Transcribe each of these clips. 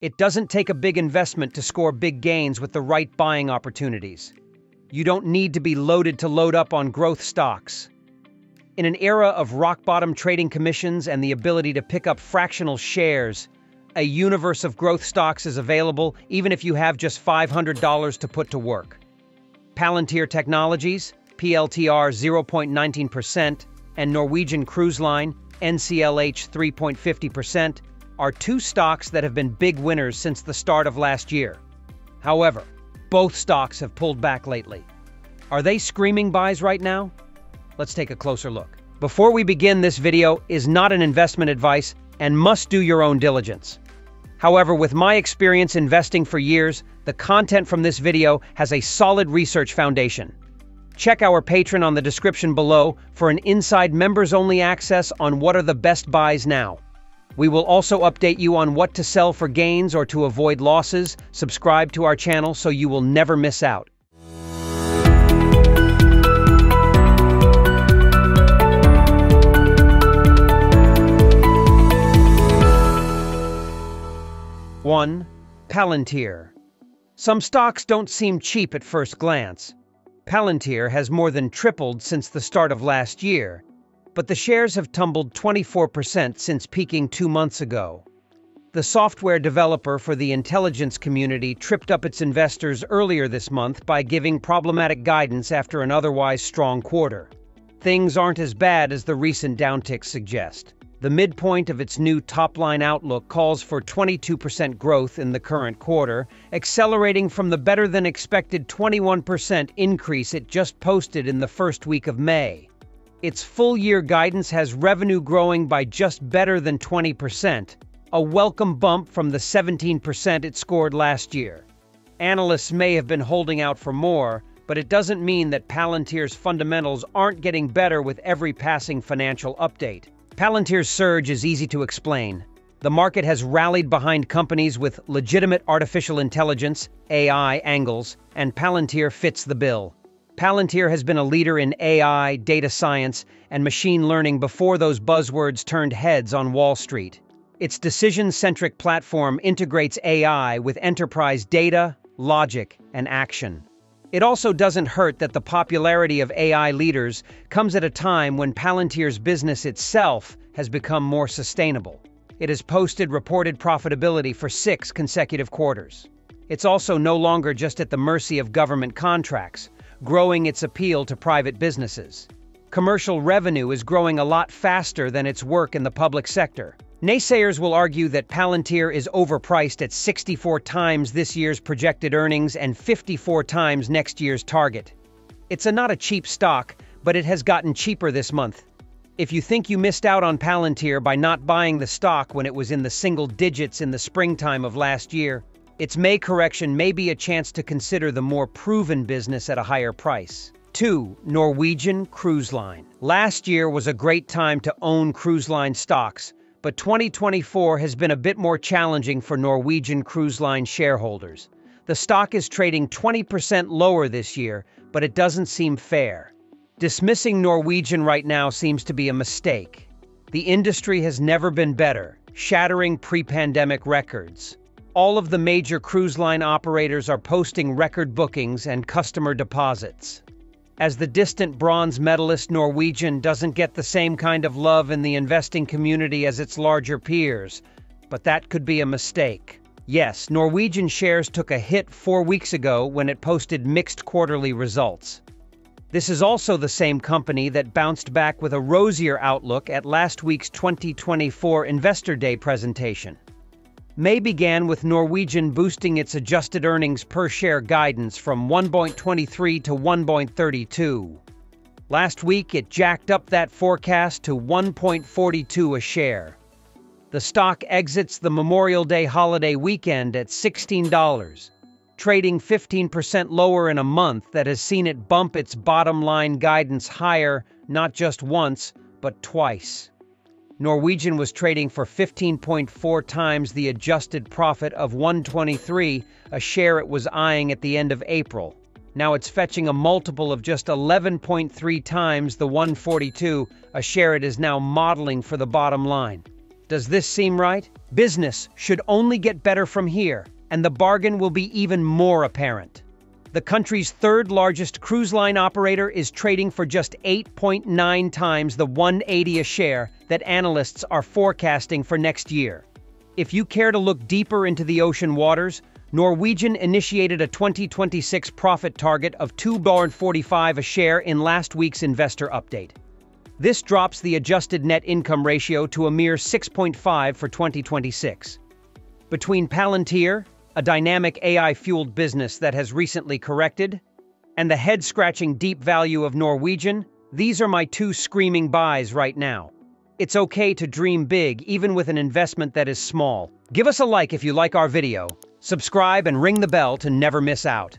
It doesn't take a big investment to score big gains with the right buying opportunities. You don't need to be loaded to load up on growth stocks. In an era of rock bottom trading commissions and the ability to pick up fractional shares, a universe of growth stocks is available even if you have just $500 to put to work. Palantir Technologies, PLTR 0.19%, and Norwegian Cruise Line, NCLH 3.50%, are two stocks that have been big winners since the start of last year. However, both stocks have pulled back lately. Are they screaming buys right now? Let's take a closer look. Before we begin, this video is not an investment advice and must do your own diligence. However, with my experience investing for years, the content from this video has a solid research foundation. Check our Patreon on the description below for an inside members-only access on what are the best buys now. We will also update you on what to sell for gains or to avoid losses. Subscribe to our channel so you will never miss out. One, Palantir. Some stocks don't seem cheap at first glance. Palantir has more than tripled since the start of last year, but the shares have tumbled 24% since peaking two months ago. The software developer for the intelligence community tripped up its investors earlier this month by giving problematic guidance after an otherwise strong quarter. Things aren't as bad as the recent downticks suggest. The midpoint of its new top-line outlook calls for 22% growth in the current quarter, accelerating from the better-than-expected 21% increase it just posted in the first week of May. Its full-year guidance has revenue growing by just better than 20%, a welcome bump from the 17% it scored last year. Analysts may have been holding out for more, but it doesn't mean that Palantir's fundamentals aren't getting better with every passing financial update. Palantir's surge is easy to explain. The market has rallied behind companies with legitimate artificial intelligence, AI, angles, and Palantir fits the bill. Palantir has been a leader in AI, data science, and machine learning before those buzzwords turned heads on Wall Street. Its decision-centric platform integrates AI with enterprise data, logic, and action. It also doesn't hurt that the popularity of AI leaders comes at a time when Palantir's business itself has become more sustainable. It has posted reported profitability for six consecutive quarters. It's also no longer just at the mercy of government contracts, growing its appeal to private businesses. Commercial revenue is growing a lot faster than its work in the public sector. Naysayers will argue that Palantir is overpriced at 64 times this year's projected earnings and 54 times next year's target. It's a not a cheap stock, but it has gotten cheaper this month. If you think you missed out on Palantir by not buying the stock when it was in the single digits in the springtime of last year, its May correction may be a chance to consider the more proven business at a higher price. 2. Norwegian Cruise Line. Last year was a great time to own cruise line stocks, but 2024 has been a bit more challenging for Norwegian Cruise Line shareholders. The stock is trading 20% lower this year, but it doesn't seem fair. Dismissing Norwegian right now seems to be a mistake. The industry has never been better, shattering pre-pandemic records. All of the major cruise line operators are posting record bookings and customer deposits. As the distant bronze medalist Norwegian doesn't get the same kind of love in the investing community as its larger peers, but that could be a mistake. Yes, Norwegian shares took a hit four weeks ago when it posted mixed quarterly results. This is also the same company that bounced back with a rosier outlook at last week's 2024 Investor Day presentation. May began with Norwegian boosting its adjusted earnings per share guidance from 1.23 to 1.32. Last week, it jacked up that forecast to 1.42 a share. The stock exits the Memorial Day holiday weekend at $16, trading 15% lower in a month that has seen it bump its bottom line guidance higher not just once, but twice. Norwegian was trading for 15.4 times the adjusted profit of 123, a share it was eyeing at the end of April. Now it's fetching a multiple of just 11.3 times the 142, a share it is now modeling for the bottom line. Does this seem right? Business should only get better from here, and the bargain will be even more apparent. The country's third largest cruise line operator is trading for just 8.9 times the 180 a share that analysts are forecasting for next year. If you care to look deeper into the ocean waters, Norwegian initiated a 2026 profit target of $2.45 a share in last week's investor update. This drops the adjusted net income ratio to a mere 6.5 for 2026. Between Palantir, a dynamic AI-fueled business that has recently corrected, and the head-scratching deep value of Norwegian, these are my two screaming buys right now. It's okay to dream big even with an investment that is small. Give us a like if you like our video, subscribe and ring the bell to never miss out.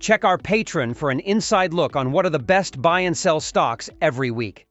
Check our Patreon for an inside look on what are the best buy and sell stocks every week.